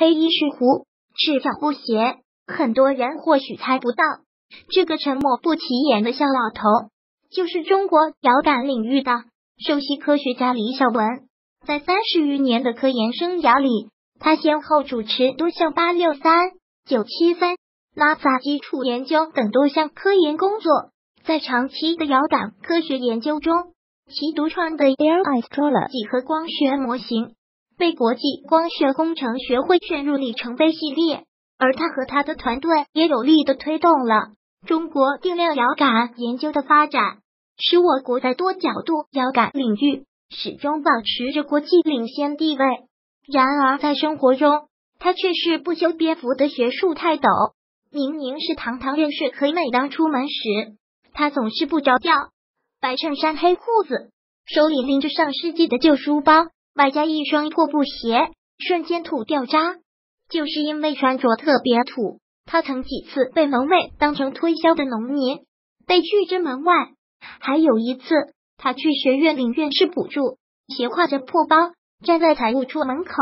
黑衣是狐，赤脚不鞋。很多人或许猜不到，这个沉默不起眼的小老头，就是中国遥感领域的首席科学家李小文。在三十余年的科研生涯里，他先后主持多项八六三、九七三、拉萨基础研究等多项科研工作。在长期的遥感科学研究中，其独创的 Air Astrology 几何光学模型被国际光学工程学会选入里程碑系列。而他和他的团队也有力的推动了中国定量遥感研究的发展，使我国在多角度遥感领域始终保持着国际领先地位。然而，在生活中，他却是不修边幅的学术泰斗。明明是堂堂院士，可每当出门时，他总是不着调，白衬衫黑裤子，手里拎着上世纪的旧书包，外加一双破布鞋，瞬间土掉渣。就是因为穿着特别土，他曾几次被门卫当成推销的农民，被拒之门外。还有一次，他去学院领院士补助，斜挎着破包站在财务处门口，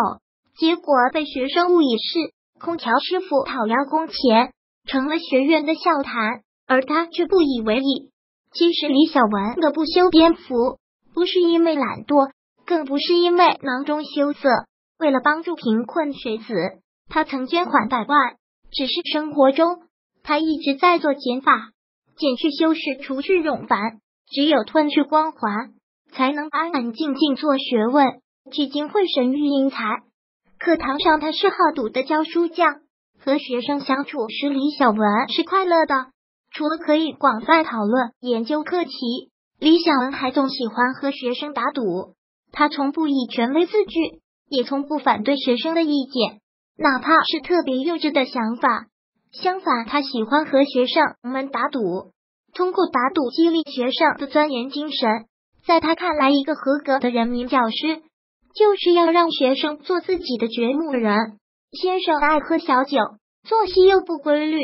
结果被学生误以是空调师傅讨要工钱，成了学院的笑谈。而他却不以为意。其实李小文的不修边幅，不是因为懒惰，更不是因为囊中羞涩，为了帮助贫困学子。他曾捐款百万，只是生活中他一直在做减法，减去修饰，除去冗繁，只有褪去光环，才能安安静静做学问，聚精会神育英才。课堂上他是好赌的教书匠，和学生相处时，李小文是快乐的。除了可以广泛讨论研究课题，李小文还总喜欢和学生打赌。他从不以权威自居，也从不反对学生的意见。哪怕是特别幼稚的想法，相反，他喜欢和学生们打赌，通过打赌激励学生的钻研精神。在他看来，一个合格的人民教师就是要让学生做自己的掘墓人。先生爱喝小酒，作息又不规律，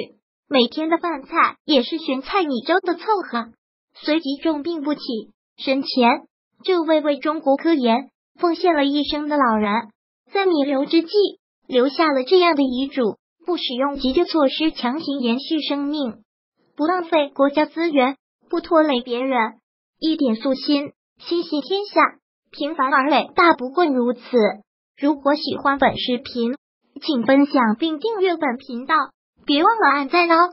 每天的饭菜也是咸菜米粥的凑合。随即重病不起，生前这位为中国科研奉献了一生的老人，在弥留之际。留下了这样的遗嘱：不使用急救措施强行延续生命，不浪费国家资源，不拖累别人，一点素心，心系天下，平凡而伟，大不过如此。如果喜欢本视频，请分享并订阅本频道，别忘了按赞哦。